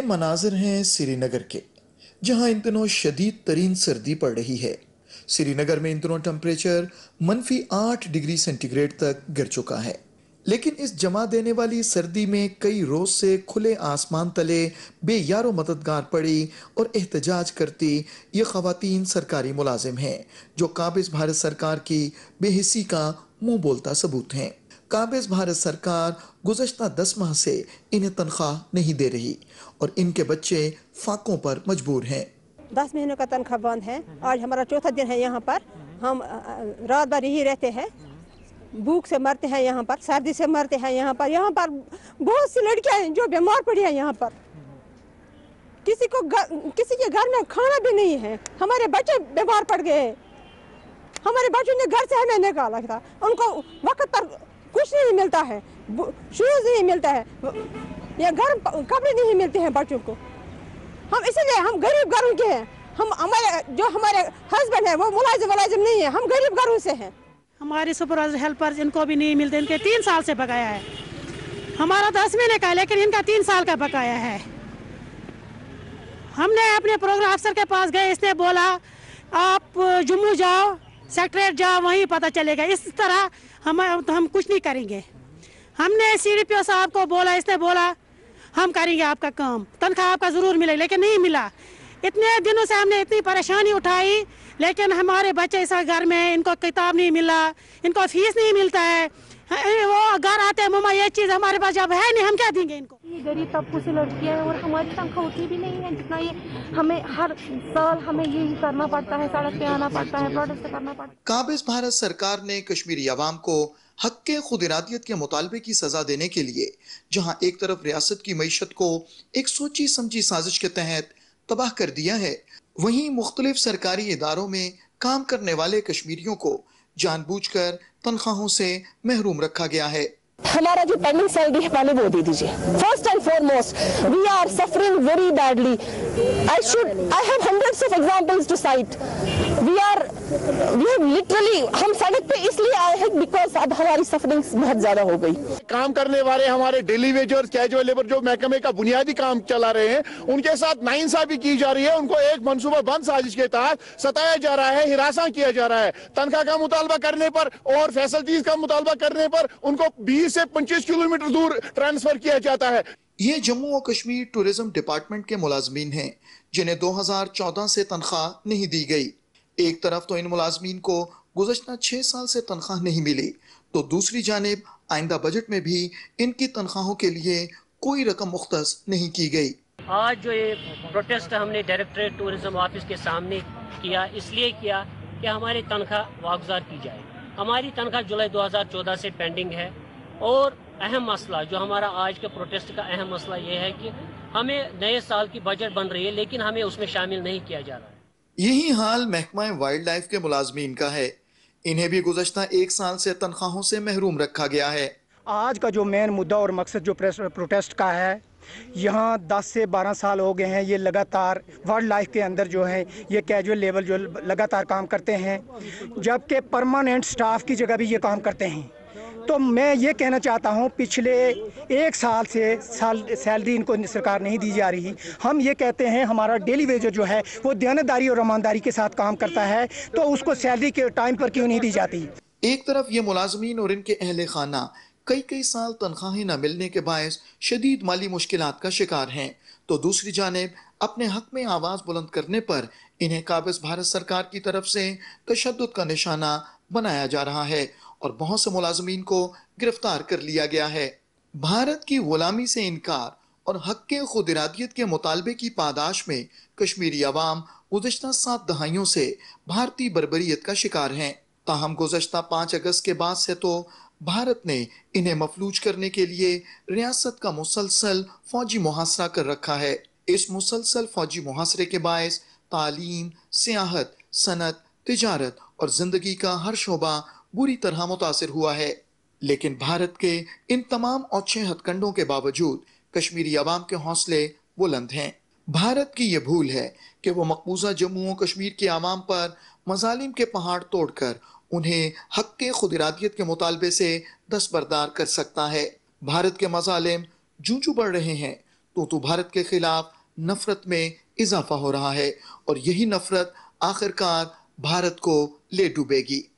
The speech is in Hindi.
मनाजिर हैं श्रीनगर के, जहाँ इन दिनों शदीद तरीन सर्दी पड़ रही है। श्रीनगर में इन दिनों टेम्परेचर मनफी आठ डिग्री सेंटीग्रेड तक गिर चुका है। लेकिन इस जमा देने वाली सर्दी में कई रोज से खुले आसमान तले बेयारो मददगार पड़ी और एहतजाज करती ये खातन सरकारी मुलाजिम हैं, जो काबिज भारत सरकार की बेहिसी का मुँह बोलता सबूत हैं। काबिज भारत सरकार गुजश्ता दस माह से इन्हें तनख्वाह नहीं दे रही और इनके बच्चे फाकों पर मजबूर हैं। दस महीनों का तनख्वाह बंद है। आज हमारा चौथा दिन है यहाँ पर। हम रात भर यही रहते हैं। भूख से मरते हैं यहाँ पर सर्दी से मरते हैं यहाँ पर। यहाँ पर बहुत सी लड़कियाँ हैं जो बीमार पड़ी हैं यहाँ पर। किसी को गर, किसी के घर में खाना भी नहीं है। हमारे बच्चे बीमार पड़ गए हमारे बच्चों ने घर से हमें निकाला था। उनको वक्त पर कुछ नहीं मिलता है। शूज़ नहीं मिलता है। या गर्म कपड़े नहीं मिलते हैं बच्चों को। हम इसीलिए हम गरीब घरों के हैं। हम हमारे, जो हमारे हस्बैंड है, वो मुलाजिम मुलाजिम नहीं है। हम गरीब घरों से हैं। हमारे सुपरवाइजर हेल्पर्स इनको भी नहीं मिलते, इनके तीन साल से बकाया है। हमारा दस महीने का है, लेकिन इनका तीन साल का बकाया है। हमने अपने प्रोग्राम अफसर के पास गए, इसने बोला, आप जम्मू जाओ सेक्रेट जाओ वहीं पता चलेगा। इस तरह हम तो हम कुछ नहीं करेंगे। हमने सी डी पी साहब को बोला, इसने बोला, हम करेंगे आपका काम। तनख्वाह आपका ज़रूर मिलेगी लेकिन नहीं मिला। इतने दिनों से हमने इतनी परेशानी उठाई, लेकिन हमारे बच्चे इस घर में इनको किताब नहीं मिला, इनको फ़ीस नहीं मिलता है। वो घर आते हैं मम्मा ये चीज़ हमारे पास जब है नहीं हम क्या देंगे इनको? ये गरीब तबकों से लड़कियाँ हैं और हमारी तनख्वाह होती भी नहीं है जितना ये हमें हर साल हमें यही करना पड़ता है सड़क पे आना पड़ता है प्रोटेस्ट करना पड़ता है। काबिज भारत सरकार ने कश्मीरी अवाम को हक के खुद इरादियत के मुतालबे की सजा देने के लिए जहाँ एक तरफ़ रियासत की मीशत को एक सोची समझी साजिश के तहत तबाह कर दिया है वहीं मुख्तलिफ़ सरकारी इदारों में काम करने वाले कश्मीरियों को जानबूझकर तनख्वाहों से महरूम रखा गया है। हमारा जो पेंडिंग सैलरी है, पहले वो दे दीजिए। First and foremost we are suffering very badly I should I have hundreds of examples to cite we are we have literally हम सड़क पे इसलिए आए हैं बिकॉज़ अब हमारी सफरिंग बहुत ज़्यादा हो गई। काम करने वाले हमारे डेली वेजर्स कैजुअल लेबर जो महकमे का बुनियादी काम चला रहे हैं, उनके साथ नाइंसाफी की जा रही है। उनको एक मनसूबा बंद साजिश के तहत सताया जा रहा है हिरासा किया जा रहा है। तनख्वाह का मुतालबा करने पर और फैसिलिटीज़ का मुतालबा करने पर उनको बीस से पच्चीस किलोमीटर दूर ट्रांसफ़र किया जाता है। ये जम्मू और कश्मीर टूरिज़्म डिपार्टमेंट के मुलाजमीन हैं जिन्हें 2014 से तनख्वाह नहीं दी गई। एक तरफ़ तो इन मुलाजमीन को गुजशत छह साल से तनख्वाह नहीं मिली तो दूसरी जानब आइंदा बजट में भी इनकी तनख्वाहों के लिए कोई रकम मुख्त नहीं की गई। आज जो ये प्रोटेस्ट हमने डायरेक्टरेट टूरिज़्म ऑफ़िस के सामने किया इसलिए किया कि हमारी तनख्वाह वागुजार की जाए। हमारी तनख्वाह जुलाई 2014 से पेंडिंग है। और अहम मसला जो हमारा आज के प्रोटेस्ट का अहम मसला ये है कि हमें नए साल की बजट बन रही है लेकिन हमें उसमें शामिल नहीं किया जा रहा है। यही हाल महकमा वाइल्ड लाइफ के मुलाजमीन का है। इन्हें भी गुजशत एक साल से तनख्वाहों से महरूम रखा गया है। आज का जो मेन मुद्दा और मकसद जो प्रोटेस्ट का है यहाँ 10 से 12 साल हो गए हैं ये लगातार वाइल्ड लाइफ के अंदर जो है ये कैजुअल लेवल जो लगातार काम करते हैं जबकि परमानेंट स्टाफ की जगह भी ये काम करते हैं। तो मैं ये कहना चाहता हूँ, पिछले एक साल से साल, सैलरी इनको सरकार नहीं दी जा रही। हम ये कहते हैं, हमारा डेली वेजर जो है, वो दयानतदारी और ईमानदारी के साथ काम करता है तो उसको सैलरी के टाइम पर क्यों नहीं दी जाती? एक तरफ़ ये मुलाजमीन और इनके अहल खाना कई कई साल तनख्वाहें न मिलने के बायस शदीद माली मुश्किल का शिकार हैं तो दूसरी जानब, अपने हक में आवाज़ बुलंद करने पर इन्हें काबिज भारत सरकार की तरफ़ से तशद का निशाना बनाया जा रहा है और बहुत से मुलाजमीन को गिरफ़्तार कर लिया गया है। भारत की गुलामी से इनकार और हक के खुद इरादियत के मुतालबे की पादाश में कश्मीरी अवाम गुजशत सात दहाइयों से भारतीय बरबरीत का शिकार हैं। ताहम गुजशत पाँच अगस्त के बाद से तो भारत ने इन्हें मफलूज करने के लिए रियासत का मुसलसल फौजी मुहासरा कर रखा है। इस मुसलसल फौजी मुहासरे के बायस तालीम, सियाहत, सनत, तजारत और ज़िंदगी का हर शोबा बुरी तरह मुतासर हुआ है। लेकिन भारत के इन तमाम औचे हथकंडों के बावजूद कश्मीरी आवाम के हौसले बुलंद हैं। भारत की यह भूल है कि वो मकबूजा जम्मू और कश्मीर के आवाम पर मजालिम के पहाड़ तोड़कर उन्हें हक के खुद इरादियत के मुतालबे से दस्तबरदार कर सकता है। भारत के मजालिम जू जू बढ़ रहे हैं तो तो भारत के खिलाफ नफरत में इजाफा हो रहा है और यही नफरत आखिरकार भारत को ले डूबेगी।